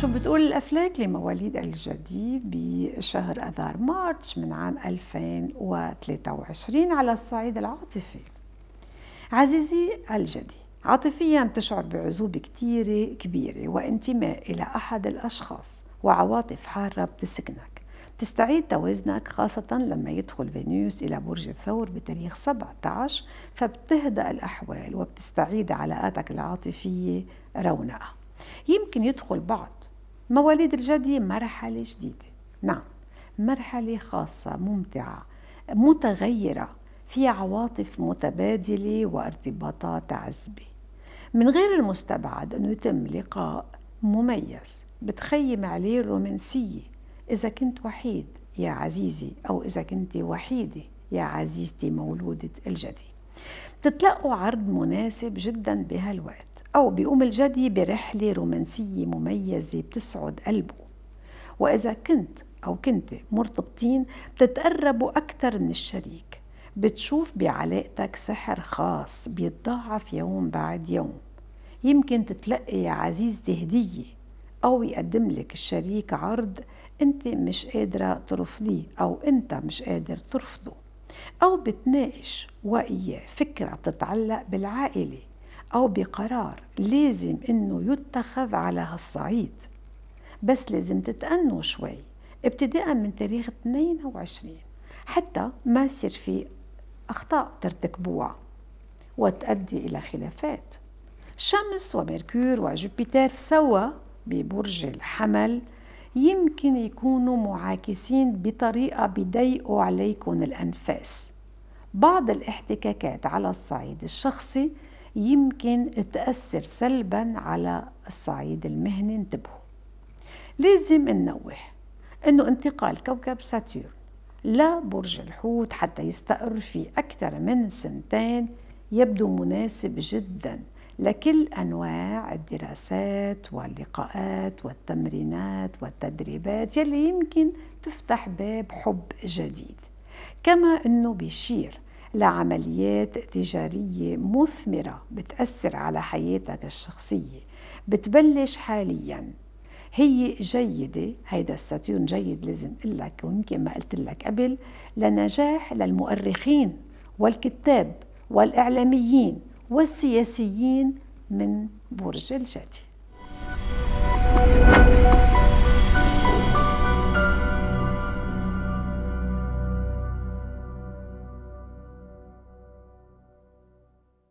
شو بتقول الأفلاك؟ لمواليد الجدي بشهر أذار مارتش من عام 2023 على الصعيد العاطفي. عزيزي الجدي عاطفيا بتشعر بعزوبة كتيرة كبيرة وانتماء إلى أحد الأشخاص وعواطف حارة بتسكنك. تستعيد توازنك خاصة لما يدخل فينوس إلى برج الثور بتاريخ 17 فبتهدأ الأحوال وبتستعيد علاقاتك العاطفية رونقها. يمكن يدخل بعض مواليد الجدي مرحلة جديدة. نعم مرحلة خاصة ممتعة متغيرة فيها عواطف متبادلة وارتباطات عزبة. من غير المستبعد أنه يتم لقاء مميز بتخيم عليه الرومانسية. إذا كنت وحيد يا عزيزي أو إذا كنت وحيدة يا عزيزتي مولودة الجدي. بتتلقوا عرض مناسب جدا بهالوقت. أو بيقوم الجدي برحلة رومانسية مميزة بتسعد قلبه. وإذا كنت أو كنت مرتبطين بتتقربوا أكثر من الشريك. بتشوف بعلاقتك سحر خاص بيتضاعف يوم بعد يوم. يمكن تتلقي يا عزيزتي هدية أو يقدم لك الشريك عرض أنت مش قادرة ترفضيه أو أنت مش قادر ترفضه. أو بتناقش وإياه فكرة بتتعلق بالعائلة. أو بقرار لازم إنه يتخذ على هالصعيد. بس لازم تتأنوا شوي ابتداء من تاريخ 22 حتى ما يصير في أخطاء ترتكبوها وتؤدي إلى خلافات. شمس وميركور وجوبيتر سوا ببرج الحمل يمكن يكونوا معاكسين بطريقة بيضيقوا عليكم الأنفاس. بعض الاحتكاكات على الصعيد الشخصي يمكن تأثر سلبا على الصعيد المهني. انتبهوا. لازم ننوه إنه انتقال كوكب ساتيرن لبرج الحوت حتى يستقر فيه أكثر من سنتين يبدو مناسب جدا لكل أنواع الدراسات واللقاءات والتمرينات والتدريبات يلي يمكن تفتح باب حب جديد. كما إنه بيشير لعمليات تجارية مثمرة بتأثر على حياتك الشخصية بتبلش حاليا. هي جيدة هيدا الساتيون جيد لازم لك ويمكن ما قلت لك قبل لنجاح للمؤرخين والكتاب والإعلاميين والسياسيين من برج الجدي.